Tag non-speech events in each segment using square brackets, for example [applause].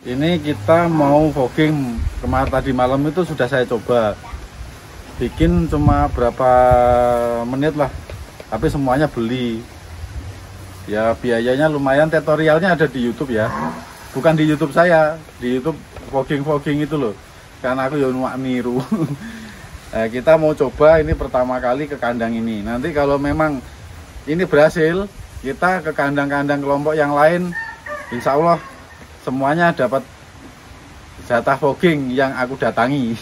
Ini kita mau fogging. Kemarin tadi malam itu sudah saya coba. Bikin cuma berapa menit lah. Tapi semuanya beli. Ya biayanya lumayan. Tutorialnya ada di YouTube ya. Bukan di YouTube saya. Di YouTube fogging fogging itu loh. Karena aku ya niru. Nah, [laughs] kita mau coba ini pertama kali ke kandang ini. Nanti kalau memang ini berhasil kita ke kandang-kandang kelompok yang lain insya Allah semuanya dapat jatah fogging yang aku datangi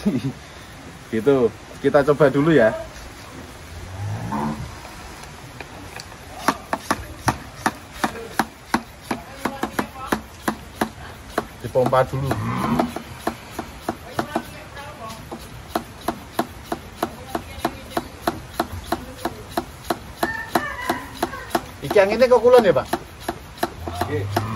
[laughs] gitu kita coba dulu ya dipompa dulu yang ini kok kulon ya, Pak? Oke.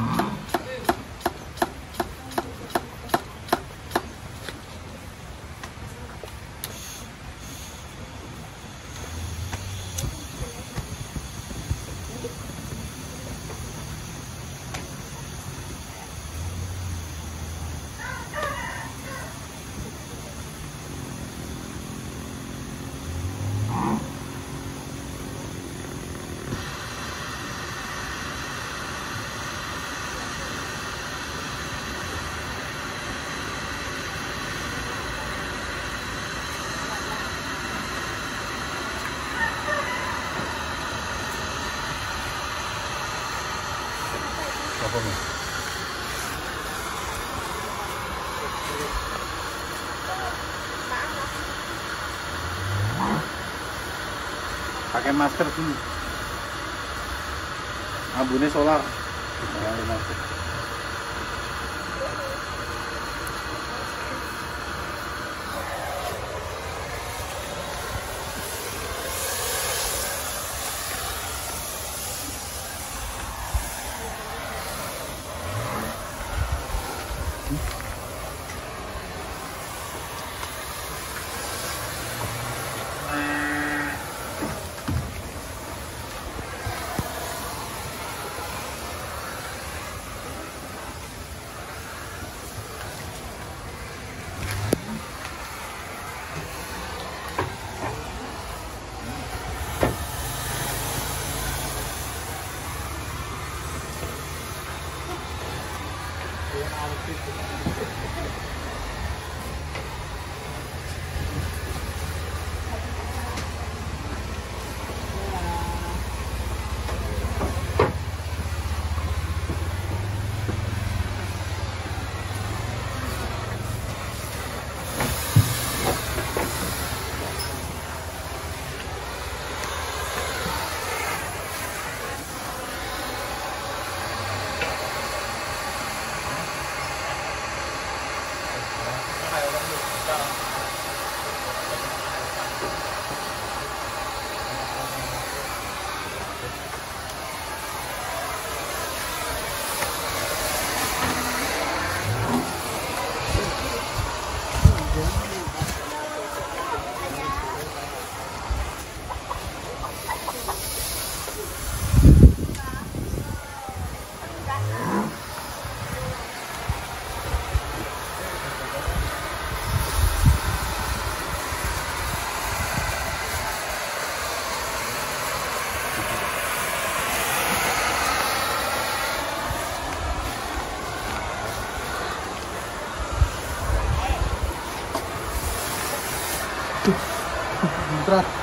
Apa nih? Pakai masker dulu. Ambune solar. Pakai masker. Trato.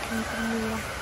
kancing.